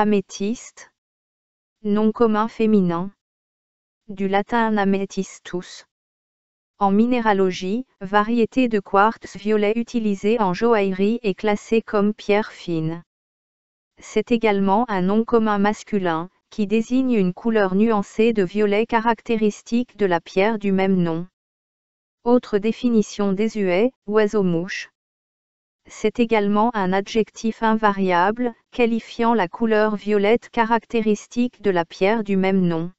Améthyste. Nom commun féminin. Du latin amethystus. En minéralogie, variété de quartz violet utilisée en joaillerie et classée comme pierre fine. C'est également un nom commun masculin, qui désigne une couleur nuancée de violet caractéristique de la pierre du même nom. Autre définition désuet, oiseau-mouche. C'est également un adjectif invariable, qualifiant la couleur violette caractéristique de la pierre du même nom.